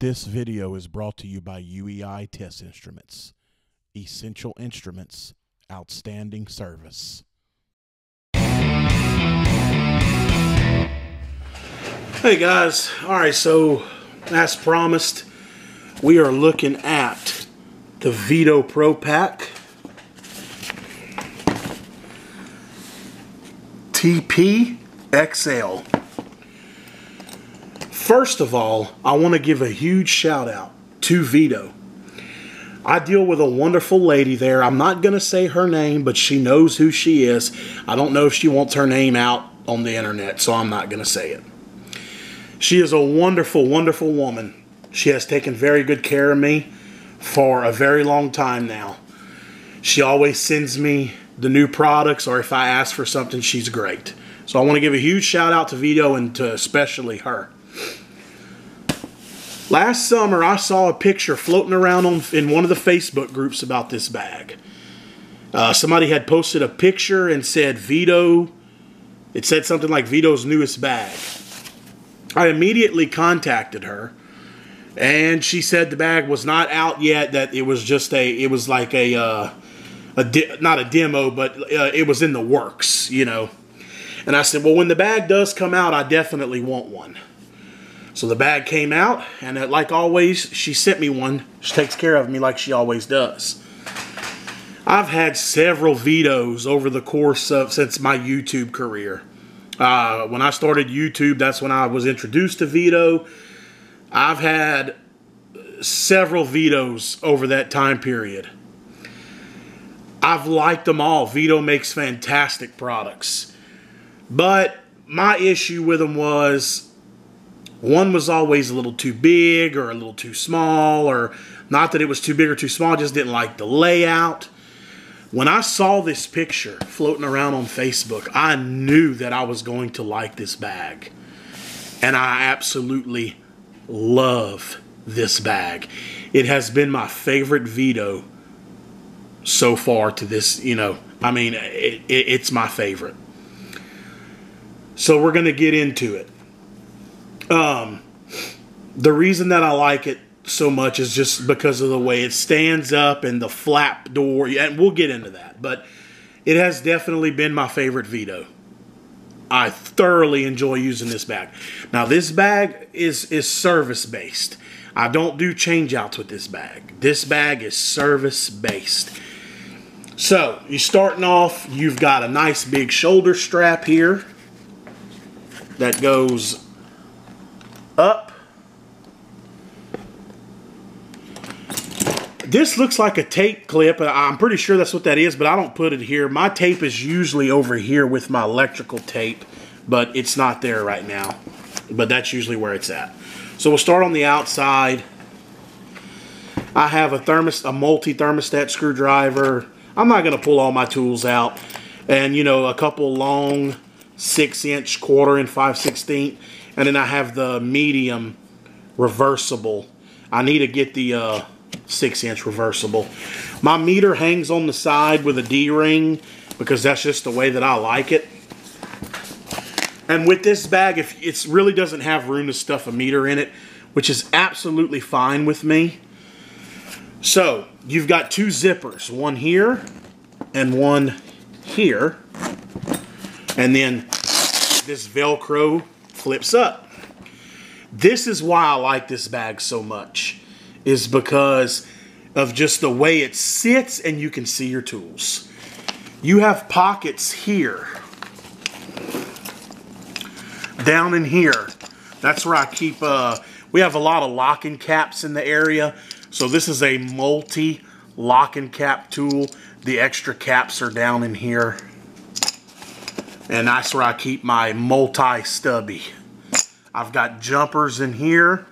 This video is brought to you by UEI Test Instruments. Essential Instruments, outstanding service. Hey guys, all right, so as promised, we are looking at the Veto Pro Pac TP XL. First of all, I want to give a huge shout out to Veto. I deal with a wonderful lady there. I'm not going to say her name, but she knows who she is. I don't know if she wants her name out on the internet, so I'm not going to say it. She is a wonderful, wonderful woman. She has taken very good care of me for a very long time now. She always sends me the new products, or if I ask for something, she's great. So I want to give a huge shout out to Veto and to especially her. Last summer, I saw a picture floating around on, in one of the Facebook groups about this bag. Uh, somebody had posted a picture and said Veto, it said something like Veto's newest bag. I immediately contacted her and she said the bag was not out yet, that it was just a, it was like a, uh, a not a demo, but uh, it was in the works, you know. And I said, well, when the bag does come out, I definitely want one. So the bag came out, and like always, she sent me one. She takes care of me like she always does. I've had several Vetos over the course of since my YouTube career. Uh, when I started YouTube, that's when I was introduced to Veto. I've had several Vetos over that time period. I've liked them all. Veto makes fantastic products. But my issue with them was one was always a little too big or a little too small, or not that it was too big or too small, just didn't like the layout. When I saw this picture floating around on Facebook, I knew that I was going to like this bag. And I absolutely love this bag. It has been my favorite Veto so far to this, you know, I mean, it, it, it's my favorite. So we're going to get into it. Um, the reason that I like it so much is just because of the way it stands up and the flap door, and we'll get into that. But it has definitely been my favorite Veto. I thoroughly enjoy using this bag. Now this bag is is service based. I don't do change outs with this bag. This bag is service based. So you're starting off, you've got a nice big shoulder strap here that goes up. This looks like a tape clip. Uh, I'm pretty sure that's what that is, but I don't put it here. My tape is usually over here with my electrical tape, but it's not there right now. But that's usually where it's at. So we'll start on the outside. I have a thermos, a multi-thermostat screwdriver. I'm not going to pull all my tools out. And, you know, a couple long 6-inch quarter and 5 16 and then I have the medium reversible. I need to get the uh, 6 inch reversible. My meter hangs on the side with a D-ring because that's just the way that I like it. And with this bag, if it really doesn't have room to stuff a meter in it, which is absolutely fine with me. So, you've got two zippers, one here and one here. And then this Velcro flips up. This is why I like this bag so much, is because of just the way it sits and you can see your tools. You have pockets here, down in here. That's where I keep, uh, we have a lot of locking caps in the area. So this is a multi locking cap tool. The extra caps are down in here. And that's where I keep my multi-stubby. I've got jumpers in here.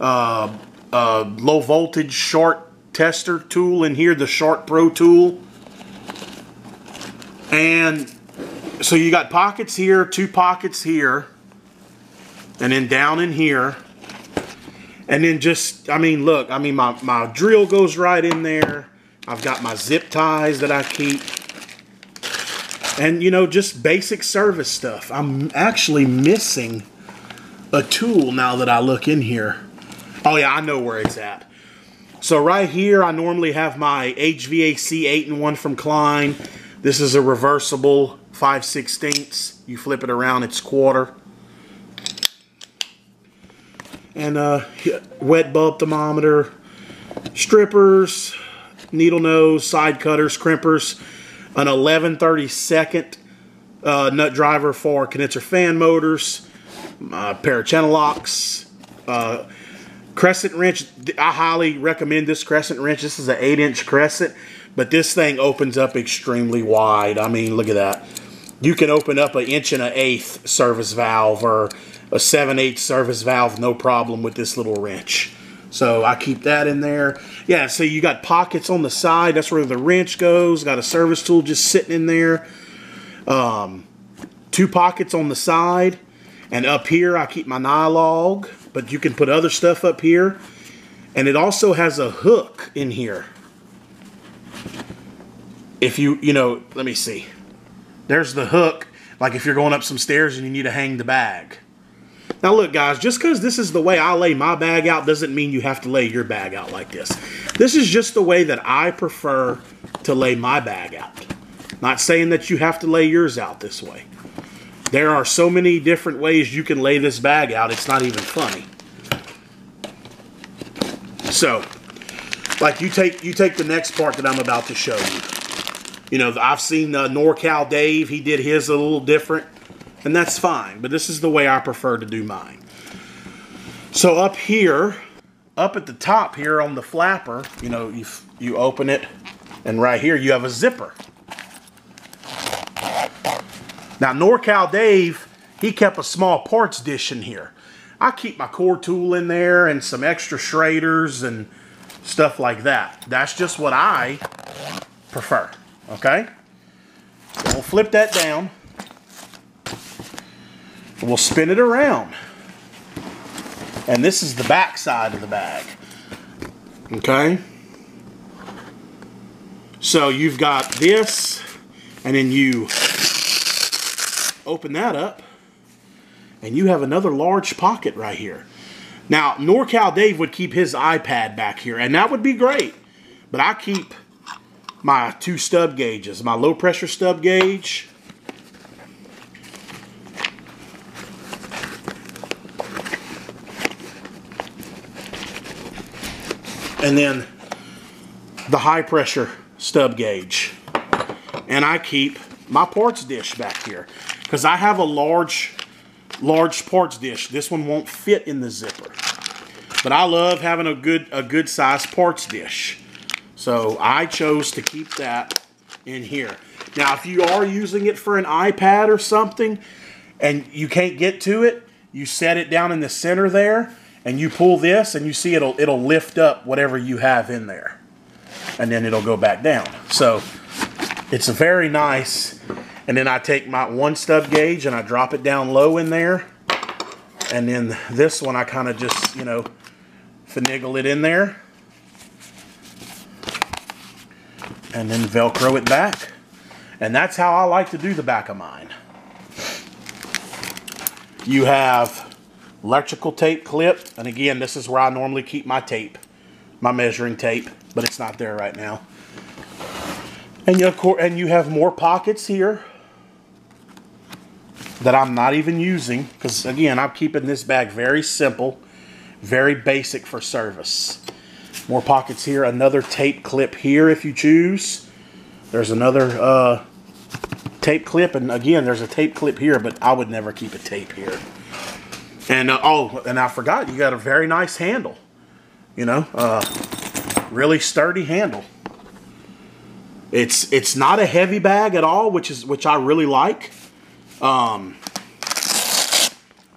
Uh, uh, low voltage short tester tool in here, the Shark Pro tool. And so you got pockets here, two pockets here, and then down in here. And then just, I mean, look, I mean, my, my drill goes right in there. I've got my zip ties that I keep and you know just basic service stuff i'm actually missing a tool now that i look in here Oh yeah, I know where it's at. So right here, I normally have my HVAC 8 and 1 from Klein. This is a reversible 5 16ths. You flip it around, it's quarter. And uh, wet bulb thermometer, strippers, needle nose, side cutters, crimpers, an 1132nd uh, nut driver for condenser fan motors, a pair of channel locks, uh, crescent wrench. I highly recommend this crescent wrench. This is an 8 inch crescent, but this thing opens up extremely wide. I mean, look at that. You can open up an inch and an eighth service valve or a 7 8 service valve, no problem with this little wrench. So I keep that in there. Yeah, so you got pockets on the side. That's where the wrench goes. Got a service tool just sitting in there. Um, two pockets on the side. And up here, I keep my Nylog. But you can put other stuff up here. And it also has a hook in here. If you, you know, let me see. There's the hook. Like if you're going up some stairs and you need to hang the bag. Now look guys, just because this is the way I lay my bag out doesn't mean you have to lay your bag out like this. This is just the way that I prefer to lay my bag out. Not saying that you have to lay yours out this way. There are so many different ways you can lay this bag out, it's not even funny. So, like you take you take the next part that I'm about to show you. You know, I've seen uh, NorCal Dave, he did his a little different and that's fine. But this is the way I prefer to do mine. So up here, up at the top here on the flapper, you know, you, you open it, and right here you have a zipper. Now, NorCal Dave, he kept a small parts dish in here. I keep my core tool in there and some extra Schraders and stuff like that. That's just what I prefer, okay? So we'll flip that down. We'll spin it around. And this is the back side of the bag. Okay? So you've got this, and then you open that up, and you have another large pocket right here. Now, NorCal Dave would keep his iPad back here, and that would be great. But I keep my two stub gauges, my low pressure stub gauge and then the high pressure stub gauge. And I keep my parts dish back here because I have a large, large parts dish. This one won't fit in the zipper. But I love having a good, a good size parts dish. So I chose to keep that in here. Now, if you are using it for an iPad or something and you can't get to it, you set it down in the center there and you pull this and you see it'll it'll lift up whatever you have in there. And then it'll go back down. So it's a very nice. And then I take my one stub gauge and I drop it down low in there. And then this one I kind of just you know finagle it in there. And then velcro it back. And that's how I like to do the back of mine. You have electrical tape clip. And again, this is where I normally keep my tape, my measuring tape, but it's not there right now. And you, and you have more pockets here that I'm not even using because again, I'm keeping this bag very simple, very basic for service. More pockets here, another tape clip here if you choose. There's another uh, tape clip, and again, there's a tape clip here, but I would never keep a tape here. And uh, oh, and I forgot, you got a very nice handle. You know, uh, really sturdy handle. It's it's not a heavy bag at all, which is which I really like. Um,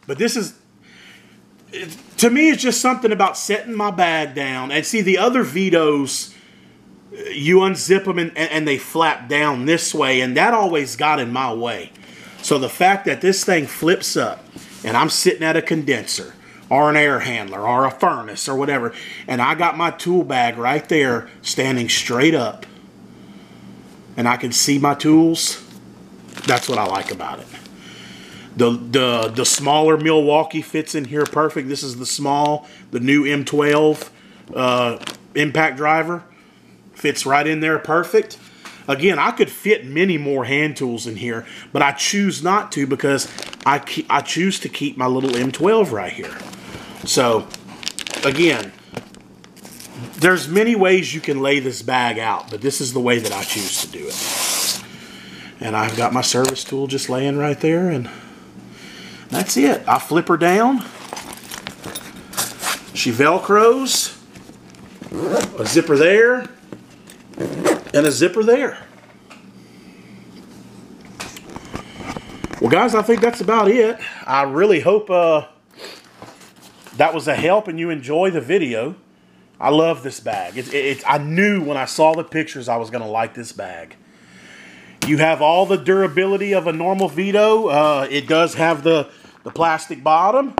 but this is it, to me, it's just something about setting my bag down and see the other Vetos. You unzip them and, and they flap down this way, and that always got in my way. So the fact that this thing flips up and I'm sitting at a condenser or an air handler or a furnace or whatever, and I got my tool bag right there standing straight up, and I can see my tools, that's what I like about it. The the the smaller Milwaukee fits in here perfect. This is the small, the new M12 uh, impact driver fits right in there perfect. Again, I could fit many more hand tools in here, but I choose not to because I ke- I choose to keep my little M12 right here. So, again, there's many ways you can lay this bag out, but this is the way that I choose to do it. And I've got my service tool just laying right there, and that's it. I flip her down. She velcros. A zipper there. And a zipper there. Well, guys, I think that's about it. I really hope uh, that was a help and you enjoy the video. I love this bag. It's, it's, I knew when I saw the pictures I was going to like this bag. You have all the durability of a normal Veto. Uh, it does have the, the plastic bottom.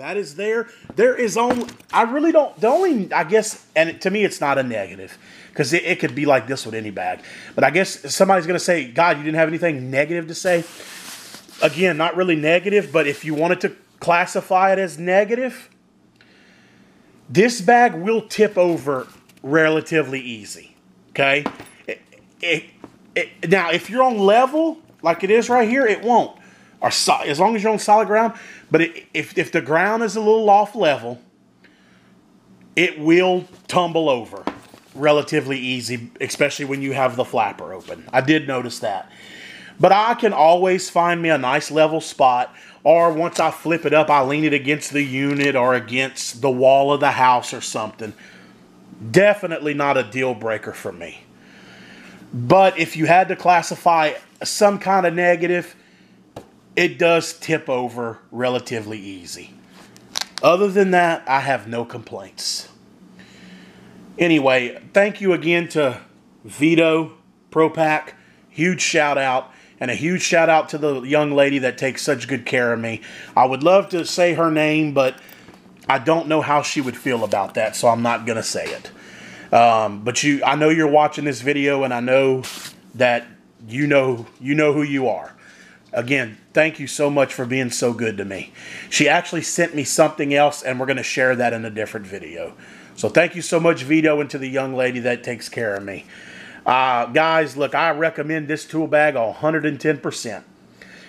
That is there. There is only, I really don't, the only, I guess, and to me it's not a negative because it, it, could be like this with any bag. But I guess somebody's going to say, God, you didn't have anything negative to say. Again, not really negative, but if you wanted to classify it as negative, this bag will tip over relatively easy. Okay? It, it, now, if you're on level, like it is right here, it won't. So, as long as you're on solid ground. But if, if the ground is a little off level, it will tumble over relatively easy, especially when you have the flapper open. I did notice that. But I can always find me a nice level spot, or once I flip it up, I lean it against the unit or against the wall of the house or something. Definitely not a deal breaker for me. But if you had to classify some kind of negative, it does tip over relatively easy. Other than that, I have no complaints. Anyway, thank you again to Veto ProPac. Huge shout out. And a huge shout out to the young lady that takes such good care of me. I would love to say her name, but I don't know how she would feel about that, so I'm not going to say it. Um, but you, I know you're watching this video, and I know that you know you know who you are. Again, thank you so much for being so good to me. She actually sent me something else, and we're going to share that in a different video. So thank you so much, Veto, and to the young lady that takes care of me. Uh, guys, look, I recommend this tool bag 110%.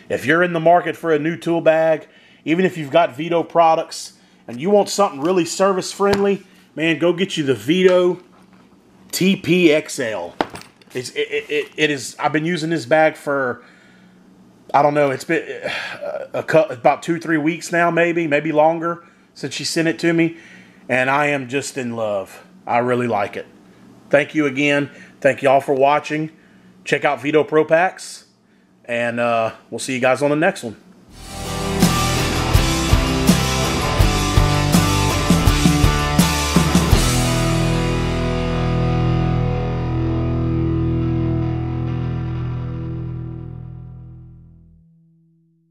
If you're in the market for a new tool bag, even if you've got Veto products and you want something really service friendly, man, go get you the Veto TPXL. It's, it, it, it is. I've been using this bag for I don't know. It's been uh, a, a, about two, three weeks now, maybe, maybe longer since she sent it to me and I am just in love. I really like it. Thank you again. Thank you all for watching. Check out Veto Pro Pacs, and uh, we'll see you guys on the next one.